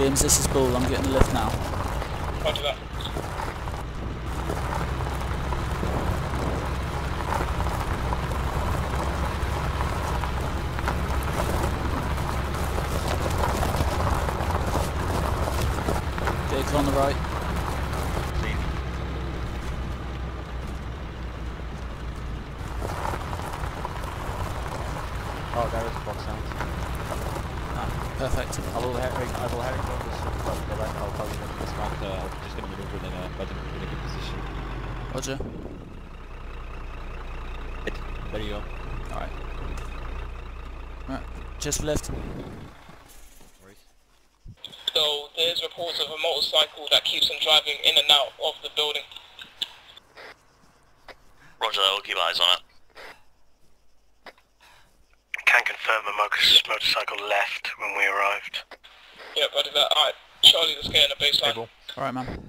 Williams, this is Bull. I'm getting the lift now. Roger that. Vehicle on the right. Oh, there is a box sound. Ah, perfect. I will head, I will head on this but the left, I'll tell you when it's marked, uh, just gonna maneuver in a, but in a good position. Roger. There you go. Alright. Right, just lift. Worries. So there's reports of a motorcycle that keeps on driving in and out of the building. Roger that, we'll keep eyes on it. Can confirm a mo- motorcycle left when we arrived. Yeah, roger that. Alright, Charlie, let's get in a baseline. Table. Alright, man.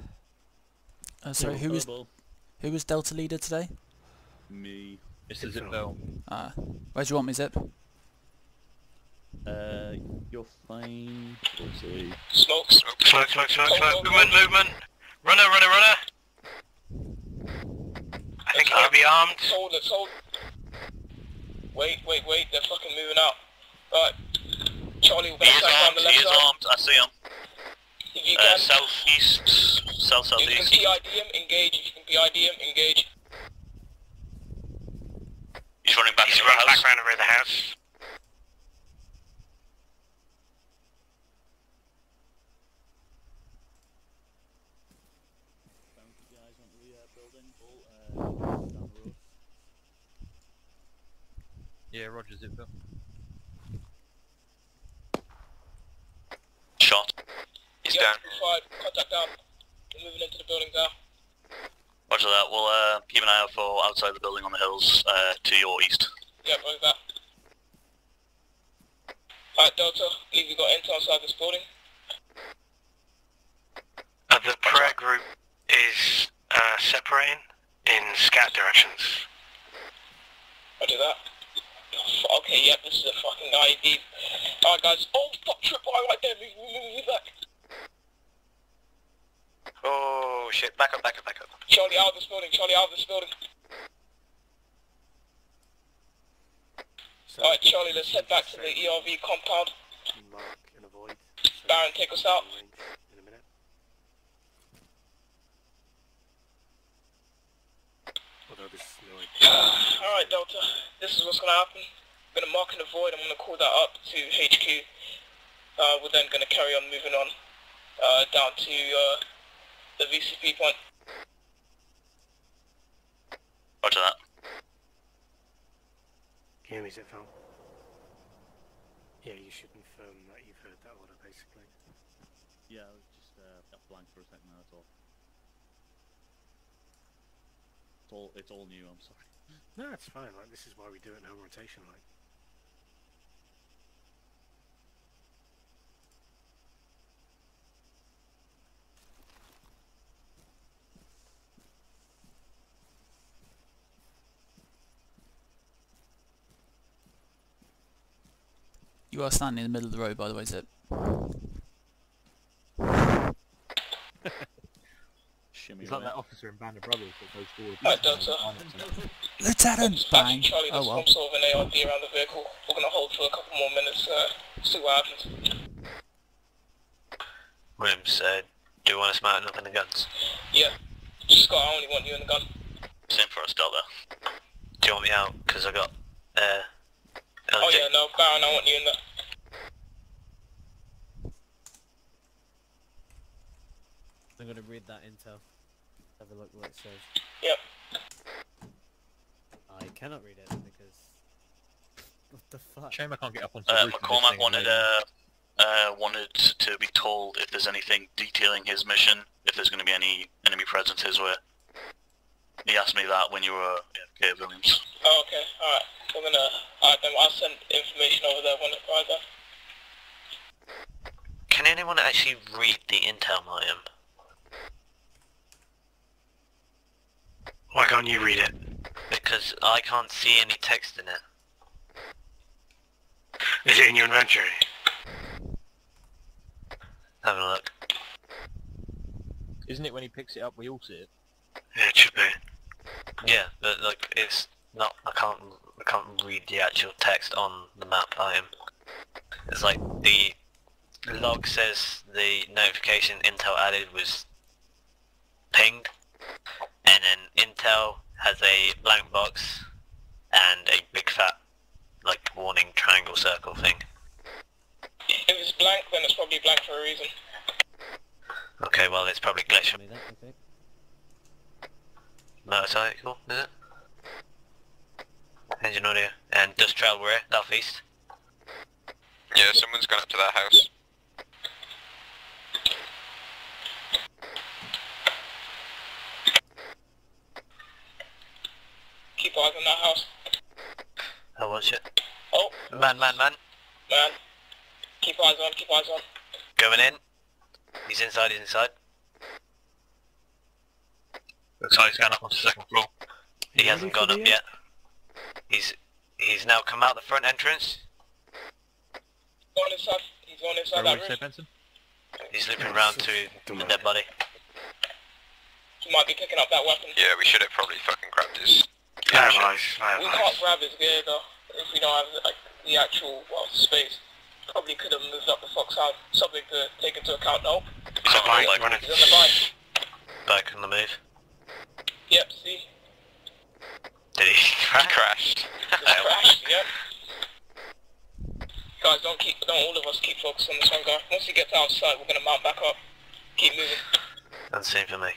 Uh, sorry, who was who was Delta leader today? Me. Mr. Zippo. Ah, where do you want me, Zip? Uh, you're fine. We'll see. Smoke. Smoke, smoke, smoke, smoke. Oh, Movement, movement. Runner, runner, runner. I think he'll be armed. Let's hold, let's hold. Wait, wait, wait, they're fucking moving out. Right. Charlie, we're He gonna is track down armed, he is armed, I see him. If you Uh, can, southeast, south if you can southeast. PID him, engage. If you can PID him, engage. He's running back He's into the run house. back round the rear of the house. Yeah, Roger's Roger Zippo. Shot. He's yeah, down. Five, contact down. We're moving into the building now. Roger that, we'll uh, keep an eye out for outside the building on the hills uh, to your east. Yeah, roger that. Alright, Delta, believe you got intel inside this building. Uh, the prayer group is uh, separating in scout directions. Roger that. F- okay, yeah, this is a fucking IED. Alright guys, oh fuck, trip right, right there, move, move, move, move back. Oh shit, back up, back up, back up. Charlie out of this building, Charlie out of this building. Alright, Charlie, let's head back to the ERV compound. Mark and avoid. Baron, take us out. In a minute. Although this is annoying. Alright, Delta, this is what's gonna happen. I'm gonna mark in and avoid, I'm gonna call that up to HQ. Uh, we're then gonna carry on moving on, uh, down to, uh, the VCP point. Roger that. Can you hear me, Zipfel? Yeah, you should confirm that you've heard that order, basically. Yeah, I was just uh, got blank for a second. That's all. It's all. It's all new. I'm sorry. No, it's fine. Like this is why we do it in home rotation. Like. You are standing in the middle of the road, by the way, Zip. Shimmy He's like that officer in Band of Brothers that goes forward. Alright, Delta. Lieutenant! Dispatching Bang! Charlie, Oh there's well. some sort of an ARD around the vehicle. We're gonna hold for a couple more minutes, uh, see what happens. Williams, uh, do you want us mounting up in the guns? Yeah. Scott, I only want you in the gun. Same for us, Delta. Do you want me out? Because I got, uh, Oh yeah, no, Baron, I want you in the... I'm gonna read that intel. Have a look what it says. Yep. I cannot read it because. What the fuck? Shame I can't get up onto the Uh, roof McCormack wanted uh, uh, wanted to be told if there's anything detailing his mission, if there's going to be any enemy presence his way. He asked me that when you were AFK, Williams. Oh, okay, alright. I'm gonna... Alright, then I'll send information over there when it's right there. Can anyone actually read the intel, William? Why can't you read it? Because I can't see any text in it. Is it in your inventory? having a look. Isn't it when he picks it up we all see it? Yeah, it should be. Yeah, but like it's not. I can't. I can't read the actual text on the map item. It's like the log says the notification Intel added was pinged, and then Intel has a blank box and a big fat like warning triangle circle thing. If it's blank, then it's probably blank for a reason. Okay, well it's probably glitched. Me that, okay. Motorcycle, is it? Engine audio. And dust trail rear, southeast. Yeah, someone's gone up to that house. Keep eyes on that house. I'll watch it. Oh, Man, man, man. man. Keep eyes on, keep eyes on. Going in. He's inside, he's inside. Looks like he's going up onto the second floor. He hasn't gone up yet. He's he's now come out the front entrance. On inside, he's on inside Are that we roof. say Benson? He's looping round to the dead body. He might be picking up that weapon. Yeah, we should have probably fucking grabbed his... Yeah, shit. right, We can't grab his gear though, if we don't have like the actual well, space. Probably could have moved up the fox out. Something to take into account. No, He's on the bike. he's on the bike. Back on the move. Yep, see, Did he He crash? crashed. just crashed. Yep. Guys, don't keep, don't all of us keep focused on this one guy. Once he gets outside, we're gonna mount back up. Keep moving. Unseen for me.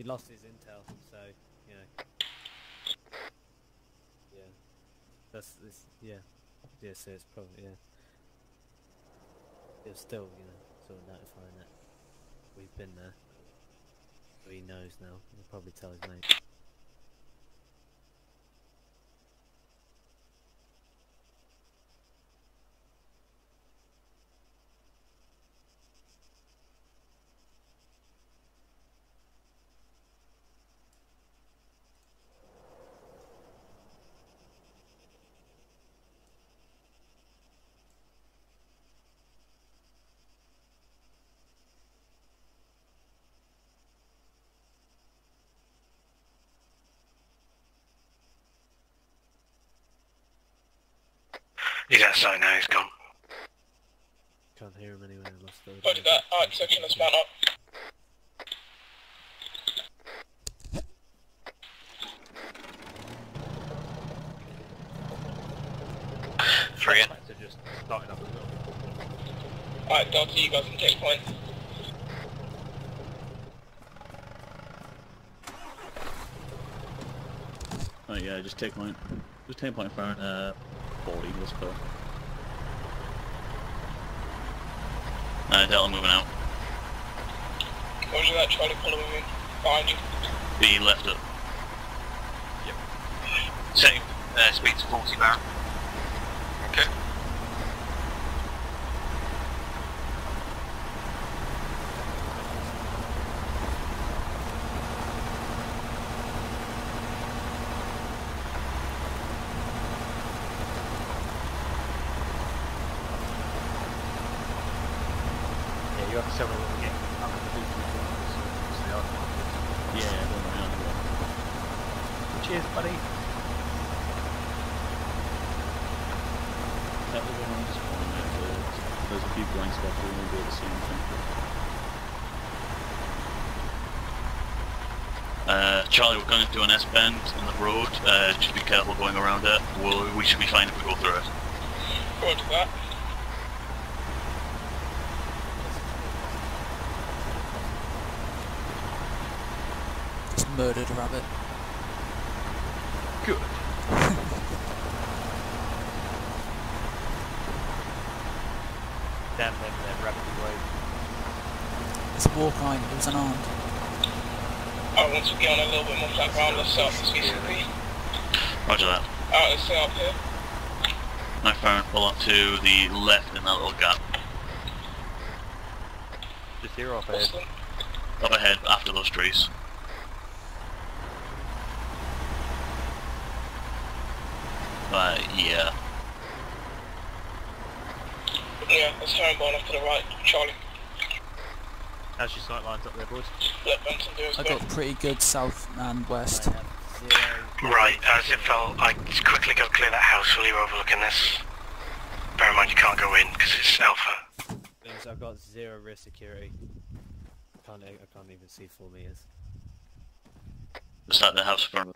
He lost his intel, so you know. Yeah, that's this. Yeah, yeah. So it's probably yeah. It's still you know sort of notifying that we've been there. So he knows now. He'll probably tell his mate. He's outside now, he's gone. Can't hear him anywhere. I lost the. Roger that. Alright, section, let's mount up. Free in. They're just starting up as well. Alright, Delta, you guys can take point. Oh yeah, just take point. Just take point for uh, 40, let's go. Uh, Delta moving out. Roger that, Charlie following me. Behind you. Be left up. Setting uh, speed to 40 Baron. Okay. Yeah, you have to tell me when we get up to the big two ones. So they are quite Yeah, yeah, don't worry, I'll do that. good. Cheers, buddy. That was one just one there, there's a few blank spots we won't be able to see anything. Uh, Charlie, we're going to do an S bend in the road. Uh, just be careful going around it. We'll, we should be fine if we go through it. Roger that. Just murdered a rabbit. Good. Damn them, them rapid away. It's a Warkind, it was unarmed. Alright, once we get on a little bit more flat ground, let's set up this VCP. Roger that. Alright, let's set up here. Now, Farron, pull up to the left in that little gap. Just here off ahead. Up ahead, after those trees. Uh, yeah. That's herringbone off to the right, Charlie. How's your sight lines up there, boys? Let Benson do his I thing. got pretty good south and west. I have zero. Right, as it fell, I quickly go clear that house while you're overlooking this. Bear in mind you can't go in because it's alpha. Means I've got zero rear security. I can't. I can't even see four meters. Is that the house front?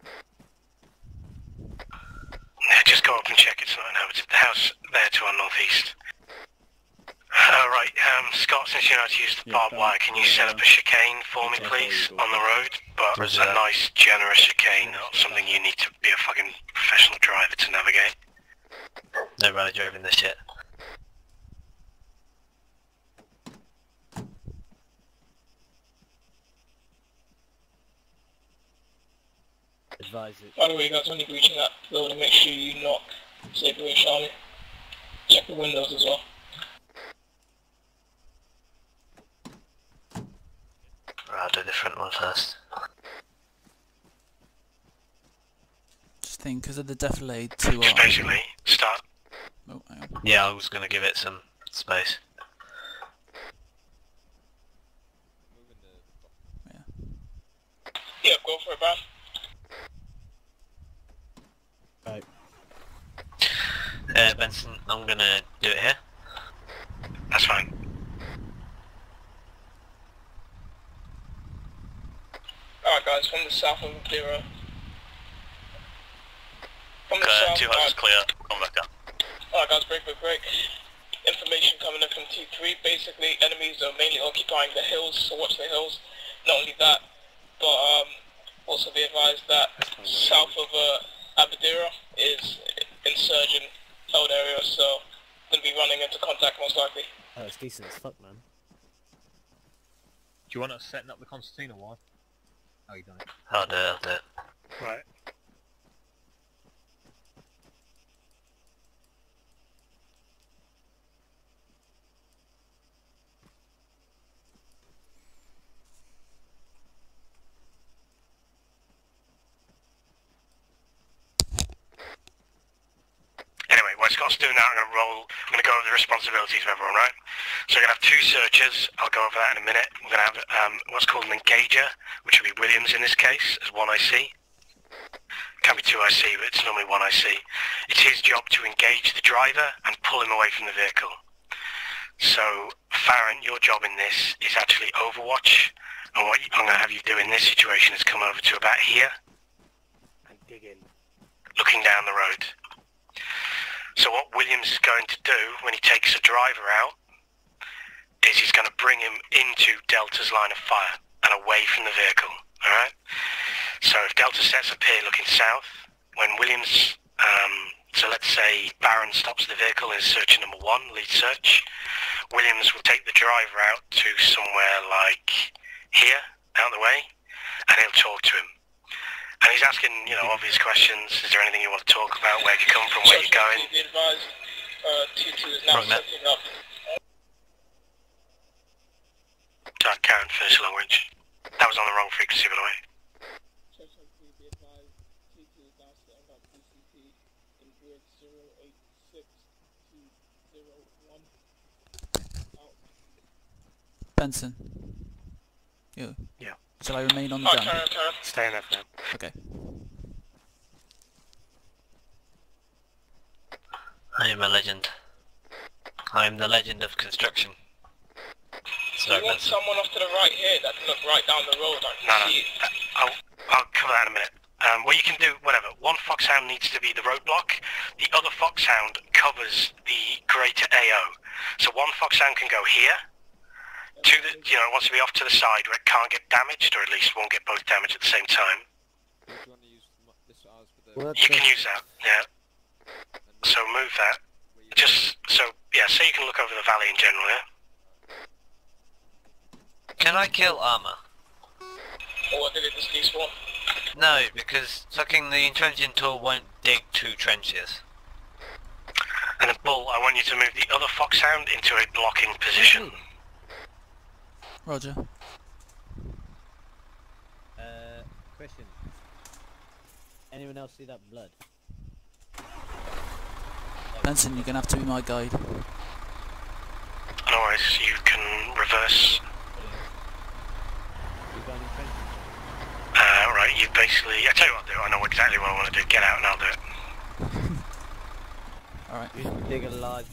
Yeah, just go up and check it's not inhabited. The house there to our northeast. Alright, um, Scott, since you know how to use the barbed fine. wire, can you set up a chicane for me, please, on the road? But Roger a that. nice, generous chicane, not something you need to be a fucking professional driver to navigate. No road driving this shit. Advise it. By the way, guys, when you're reaching that building, make sure you knock Sabre and Charlie. Check the windows as well. Right, I'll do the front one first. Just think, because of the defilade to Just our... basically, start. Oh, hang on. Yeah, I was gonna give it some space. Yeah. Yeah, go for it, Brad. Right. Uh, Benson, I'm gonna do it here. That's fine. Alright, guys, from the south of Madeira. From the Uh, south, two guys, houses clear, come back down. Alright guys, break, break, break. Information coming in from T3. Basically, enemies are mainly occupying the hills, so watch the hills. Not only that, but um, also be advised that south of uh, Abdera is insurgent held area, so going to be running into contact most likely. Oh, it's decent as fuck, man. Do you want us setting up the concertina one? Oh, you don't. I'll do it, I'll do it. Right. Scott's doing now, I'm going to roll, I'm going to go over the responsibilities of everyone, right? So we're going to have two searchers, I'll go over that in a minute. We're going to have um, what's called an engager, which will be Williams in this case, as one IC. Can be two IC, but it's normally one IC. It's his job to engage the driver and pull him away from the vehicle. So, Farron, your job in this is actually Overwatch, and what I'm going to have you do in this situation is come over to about here, And dig in. looking down the road. So what Williams is going to do when he takes a driver out is he's going to bring him into Delta's line of fire and away from the vehicle. Alright? So if Delta sets up here looking south, when Williams, um, so let's say Baron stops the vehicle in search number one, lead search, Williams will take the driver out to somewhere like here, out the way, and he'll talk to him. And he's asking, you know, obvious questions. Is there anything you want to talk about? Where you come from? Where you're going? Be advised, uh, T2 is now Wrong setting up. Dark Karen, finish long range. That was on the wrong frequency, by the way. Be advised, T2 is now setting up DCP in grid 086201. Out. Benson. You. Yeah. Shall I remain on the Alright, gun? Karen, Karen. Stay in there for now. Okay. I am a legend. I am the legend of construction. So you want someone off to the right here that can look right down the road. I can No, no. see it. Uh, I'll, I'll cover that in a minute. Um, what you can do, whatever. One foxhound needs to be the roadblock. The other foxhound covers the greater AO. So one foxhound can go here. To the, you know, it wants to be off to the side where it can't get damaged, or at least won't get both damaged at the same time. What You can use that, yeah. So move that. Just so, yeah. So you can look over the valley in general, yeah. Can I kill armor? Or oh, what did it just despawn? No, because sucking the entrenching tool won't dig two trenches. And then Bull, I want you to move the other foxhound into a blocking position. Hmm. Roger. Uh, question. Anyone else see that blood? Benson, you're gonna have to be my guide. Otherwise, You can reverse. You got any friends? Uh, right, you basically... I tell you what I'll do. I know exactly what I want to do. Get out and I'll do it. Alright. You dig a large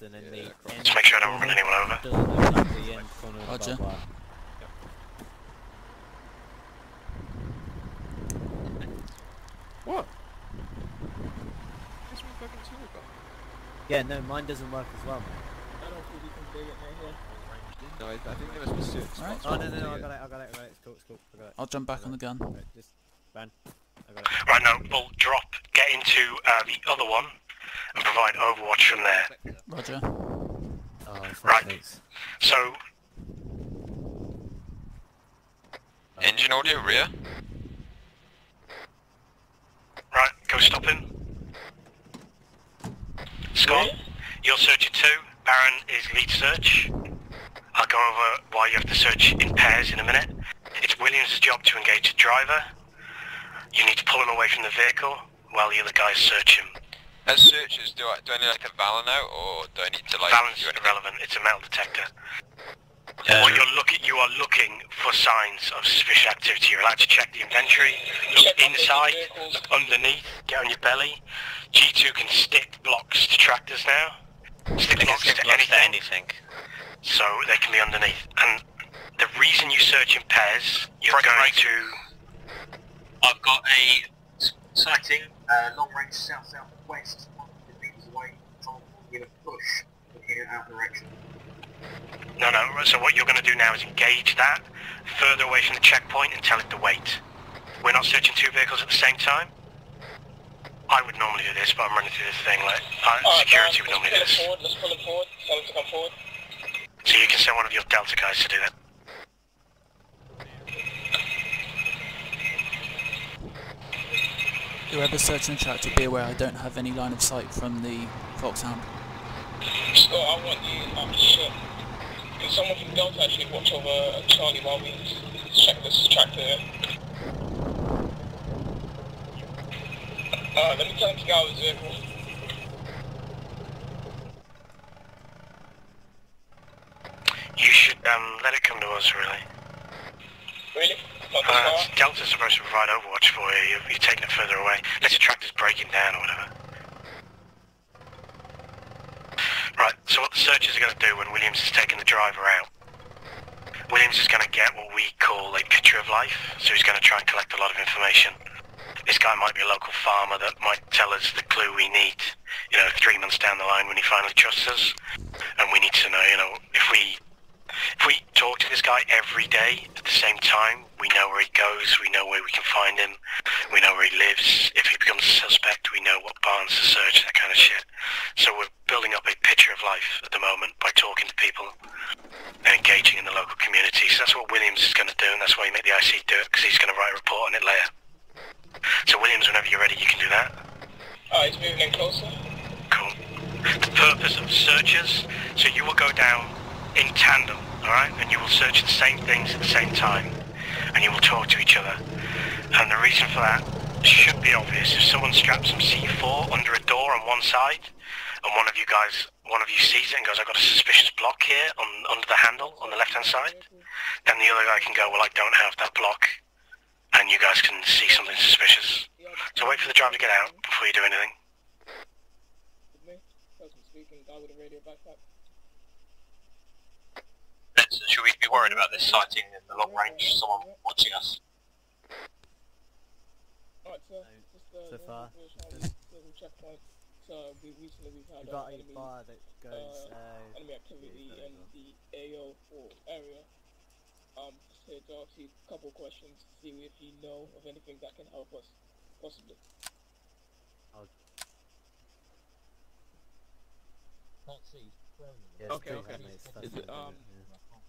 once and then the end Just make sure I don't run anyone over. like the end corner of Roger. the. What? What's my fucking tool got? Yeah, no, mine doesn't work as well, man. I don't think you can dig it near here. No, I, I think there must be certain Alright. spots. Oh, no, no, no, I got it, I got it, I got it, it's cool, it's cool, I got it. I'll jump back on the gun. Right, just, ban. I got it. Right, now, Bull, drop. Get into uh, the other one and provide overwatch from there. Roger. Oh, Right. sakes. So, uh, Engine audio rear. right, go stop him. Scott, you're searcher two. Baron is lead search. I'll go over why you have to search in pairs in a minute. It's Williams' job to engage the driver. You need to pull him away from the vehicle while the other guys search him. As searchers, do I do I need like a Valen out, or do I need to like Balance do is anything? irrelevant. It's a metal detector. what you're looking, you are looking for signs of suspicious activity. You're allowed to check the inventory, look inside, look underneath, get on your belly. G2 can stick blocks to tractors now. Stick blocks to anything. So they can be underneath. And the reason you search in pairs, you're Break, going break. to. I've got a sighting, uh, long range south south southwest, 100 meters away. Tom, give a push, looking in our direction. No, no. So what you're going to do now is engage that further away from the checkpoint and tell it to wait. We're not searching two vehicles at the same time. I would normally do this, but I'm running through this thing like uh, Alright, security would let's normally do this. forward, let's pull him forward. Tell him to come forward. So you can send one of your Delta guys to do that. Whoever's searching the tractor, be aware I don't have any line of sight from the Foxhound. Scott, I want you, oh shit. Can someone from Delta actually watch over Charlie while we check this tractor here? Uh, let me tell him to get out of his vehicle. You should um, let it come to us, really. Really? Not this Uh. Delta's supposed to provide Overwatch for you. You've, you've taken it further away. Unless your tractor's breaking down or whatever. Right, so what the searchers are going to do when Williams is taking the driver out, Williams is going to get what we call a picture of life, so he's going to try and collect a lot of information. This guy might be a local farmer that might tell us the clue we need, you know, three months down the line when he finally trusts us. And we need to know, you know, if we if we talk to this guy every day at the same time, we know where he goes, we know where we can find him, we know where he lives. If he becomes a suspect, we know what barns to search, that kind of shit. So we're building up a picture of life at the moment by talking to people and engaging in the local community. So that's what Williams is going to do, and that's why he made the IC do it, because he's going to write a report on it later. So Williams, whenever you're ready, you can do that. Alright, he's moving in closer. Cool. The purpose of searchers, so you will go down in tandem, alright? And you will search the same things at the same time. And you will talk to each other. And the reason for that should be obvious. If someone straps some C4 under a door on one side, and one of you guys, one of you sees it and goes, I've got a suspicious block here on under the handle on the left-hand side, then the other guy can go, well, I don't have that block. And you guys can see something suspicious. So wait for the driver to get out before you do anything. With me? Person speaking, guy with a radio backpack. Benson, should we be worried about this sighting in the long range? Someone watching us? Alright, sir. Just, uh, So far, of British little checkpoint. So we recently we've had You uh, got a enemy, bar that goes, uh, uh, enemy activity in the AO4 area. Um, just here to ask you a couple questions, see if you know of anything that can help us, possibly. yeah, Okay, still okay. have no stuff Is it, um,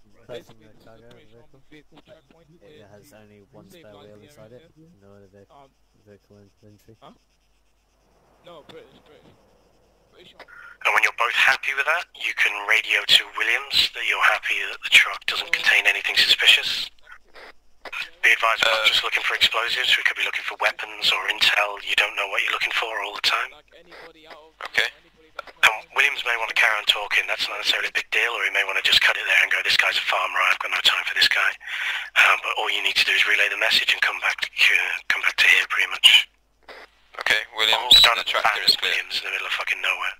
yeah. Basically, Person this is cargo a very vehicle. vehicle. It has only one spare wheel inside it, no other vehicle, Um, vehicle inventory. Huh? no, British, British. British And when you're both happy with that, you can radio to Williams that you're happy that the truck doesn't contain anything suspicious. Be advised, we're not Uh, just looking for explosives, we could be looking for weapons or intel. You don't know what you're looking for all the time. Like anybody out of Okay. anybody that's And not- Williams may want to carry on talking, that's not necessarily a big deal, or he may want to just cut it there and go, this guy's a farmer, I've got no time for this guy. Um, but all you need to do is relay the message and come back to, uh, come back to here pretty much. Okay, Williams, don't the tractor is. Williams in the middle of fucking nowhere.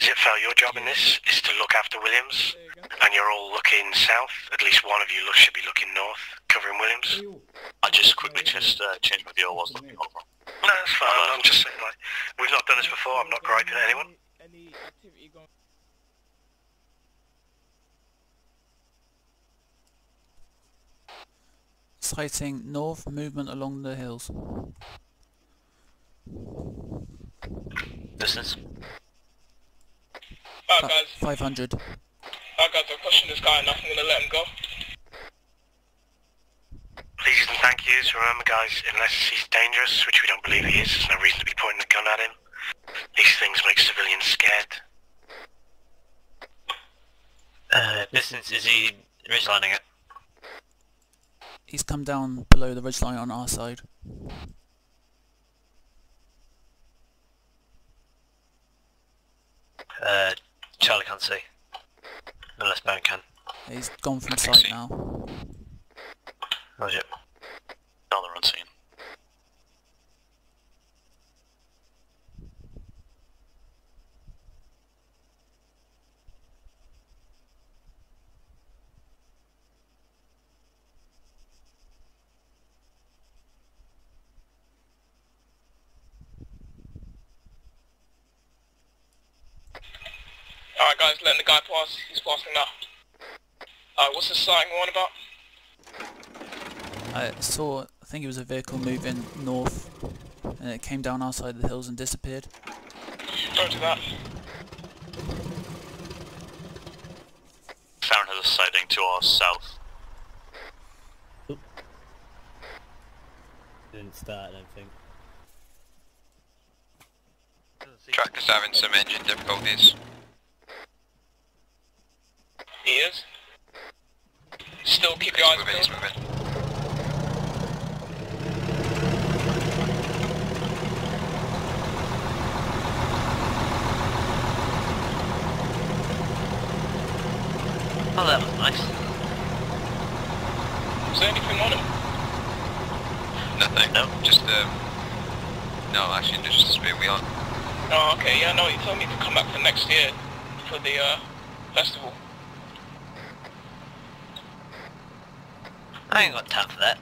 Zipfel, your job in this is to look after Williams, and you're all looking south. At least one of you look, should be looking north, covering Williams. I just quickly just uh, changed my view. I was looking over. No, that's fine. I'm just saying, like, we've not done this before. I'm not griping at anyone. Any activity going Sighting north, movement along the hills. Distance? Alright Fi- guys, 500. alright guys, I've questioned this guy enough, I'm gonna let him go. Please and thank yous. Remember, guys, unless he's dangerous, which we don't believe he is, there's no reason to be pointing the gun at him. These things make civilians scared. Uh, distance, is he ridgelining it? He's come down below the ridgeline on our side. Uh, Charlie can't see. Unless Baron can. He's gone from sight now. Oh, Roger. No, they're unseen. Alright guys, letting the guy pass, he's passing now. Alright, uh, what's the sighting one about? I saw, I think it was a vehicle moving north, and it came down our side of the hills and disappeared. Roger that. Farron has a sighting to our south. Didn't start, I don't think. Tractor's having some engine difficulties. He is. Still keep your eyes Moving, he's peeled. moving. Oh, that was nice. Is there anything on him? Nothing. No. Just, um... No, actually, there's just a spare wheel on. Oh, okay, yeah, no, he told me to come back for next year for the, uh, festival. I ain't got time for that.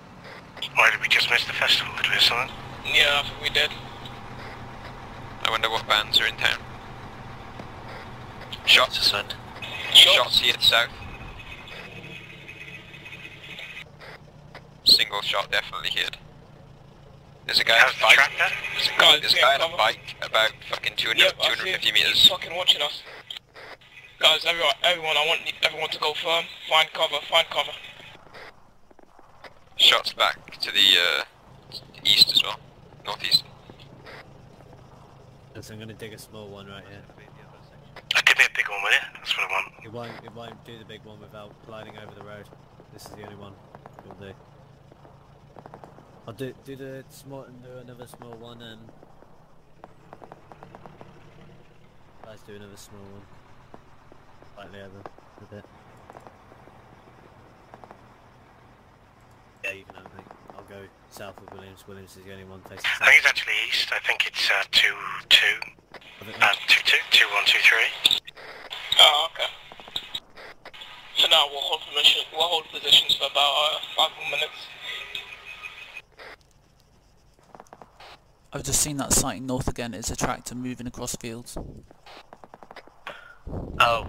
Why did we just miss the festival? Did we miss something? Yeah, I think we did. I wonder what bands are in town. Shots Shots. just went. Shots? Shots here south. Single shot definitely hit. There's a guy on a bike. tractor? There's a, Guys, there's a guy on a bike about fucking 200, Yep, 250 him. He's meters. fucking watching us. Guys, everyone, everyone, I want everyone to go firm. Find cover, find cover. Shots back to the uh, east as well. Northeast. So I'm gonna dig a small one right here. Give me a big one, will you? That's what I want. It won't, it won't do the big one without gliding over the road. This is the only one it'll do. I'll do do the small and do another small one and let's do another small one. Slightly over a bit. Yeah, you can have it. I'll go south of Williams. Williams is the only one facing I think it's actually east. I think it's uh, two two. I think Uh, two two two one two three. Oh, okay. So now we'll hold position. We'll hold positions for about uh, five more minutes. I've just seen that sighting north again. It's a tractor moving across fields. Oh,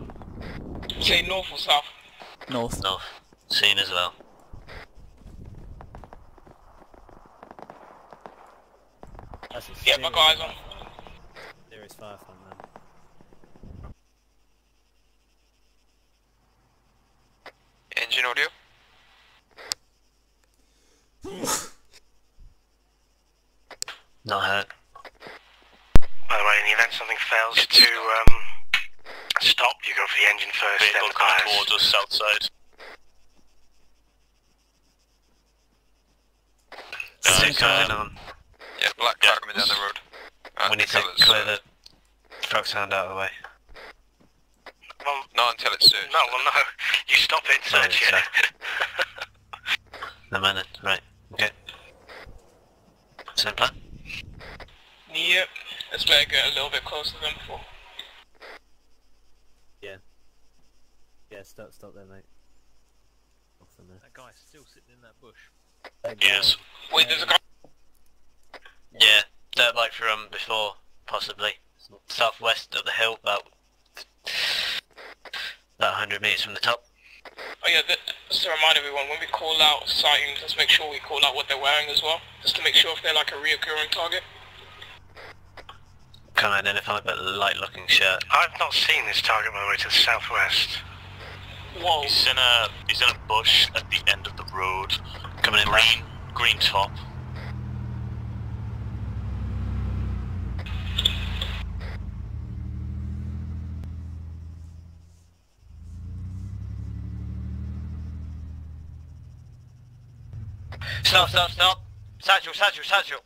Say north or south. North. no. Seen as well. That's a Yeah, my serious guy's on. fire- Serious fire from them. Engine audio. Not hurt. By the way, in the event something fails to um, stop, you go for the engine first, then Vehicle the coming tyres. towards us south side. Six car. nine on. Yeah, black car coming down the road. Uh, we need to until it's, clear the truck sound out of the way. Well, Not until it's searched. no, well, no. You stop it and No, search it. No man, then. right, okay. Same plan? Yep. Let's better get a little bit closer than before. Yeah, Yeah, stop, stop there, mate. Off in there. That guy's still sitting in that bush. Yes. Wait, there's a guy. Yeah, dirt bike from before, possibly. Southwest of the hill, about about 100 metres from the top. Oh yeah, th- just to remind everyone, when we call out sightings, let's make sure we call out what they're wearing as well, just to make sure if they're like a reoccurring target. Can't identify, but light looking shirt. I've not seen this target by the way to the southwest. Whoa. He's in a he's in a bush at the end of the road. Coming in Green green top. Stop, stop, stop! Satchel, satchel, satchel!